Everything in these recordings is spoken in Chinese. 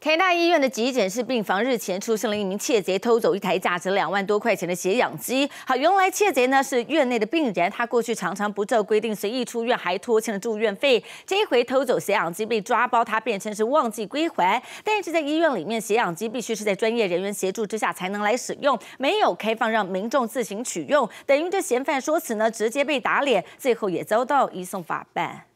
台大医院的急诊室病房日前出现了一名窃贼偷走一台价值两万多块钱的血氧机。好，原来窃贼呢是院内的病人，他过去常常不照规定随意出院，还拖欠了住院费。这一回偷走血氧机被抓包，他辩称是忘记归还。但是在医院里面，血氧机必须是在专业人员协助之下才能来使用，没有开放让民众自行取用，等于这嫌犯说辞呢直接被打脸，最后也遭到移送法办。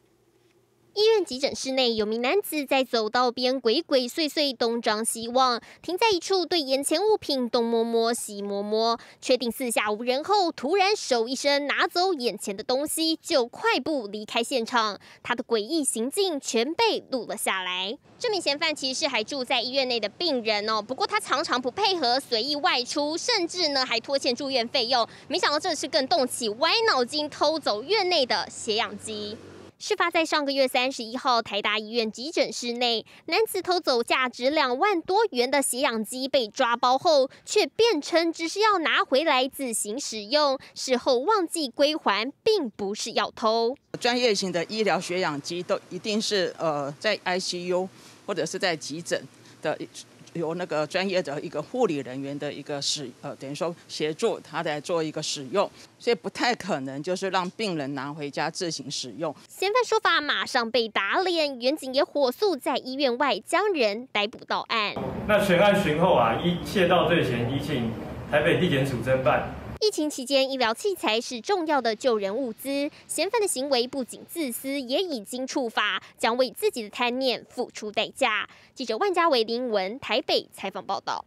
医院急诊室内，有名男子在走道边鬼鬼祟祟东张西望，停在一处对眼前物品东摸摸西摸摸，确定四下无人后，突然手一伸拿走眼前的东西，就快步离开现场。他的诡异行径全被录了下来。这名嫌犯其实还住在医院内的病人哦，不过他常常不配合，随意外出，甚至呢还拖欠住院费用。没想到这次更动起歪脑筋，偷走院内的血氧机。事发在上个月三十一号，台大医院急诊室内，男子偷走价值两万多元的血氧机，被抓包后，却辩称只是要拿回来自行使用，事后忘记归还，并不是要偷。专业型的医疗血氧机都一定是呃在 ICU 或者是在急诊的。由那个专业的一个护理人员的一个使呃，等于说协助他来做一个使用，所以不太可能就是让病人拿回家自行使用。嫌犯说法马上被打脸，远警也火速在医院外将人逮捕到案。那全案讯后啊，一切到罪前，已请台北地检署侦办。疫情期间，医疗器材是重要的救人物资。嫌犯的行为不仅自私，也已经触法，将为自己的贪念付出代价。记者万家伟林文台北采访报道。